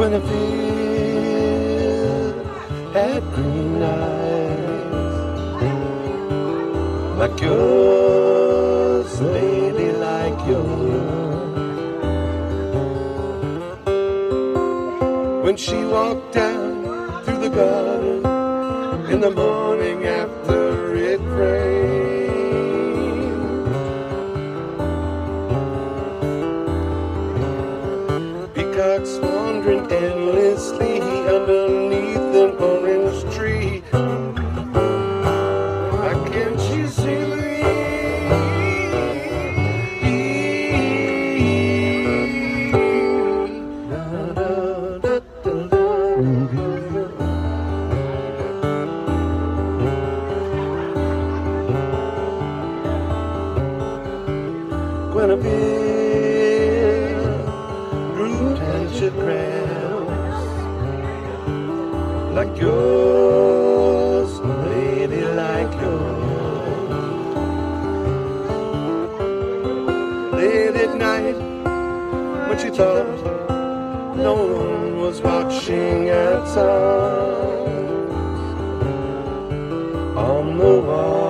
Guinevere had green eyes like yours, lady, like yours. When she walked down through the garden in the morning after it rained. Guinevere grew pentagrams like yours, lady, like yours. Late at night, when she thought no one was watching at all, on the wall.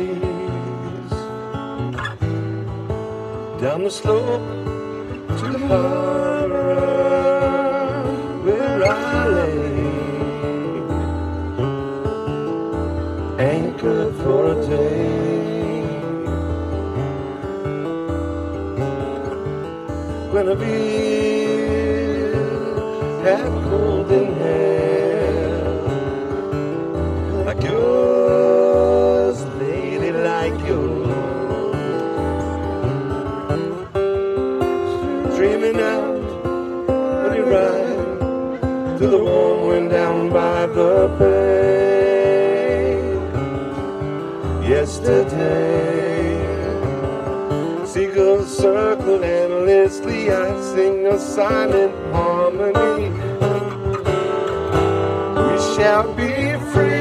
down the slope to the harbor where I lay, anchored for a day. Guinevere had golden hair lying down by the bay yesterday. Seagulls circle endlessly, I sing a silent harmony. We shall be free.